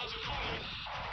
thousand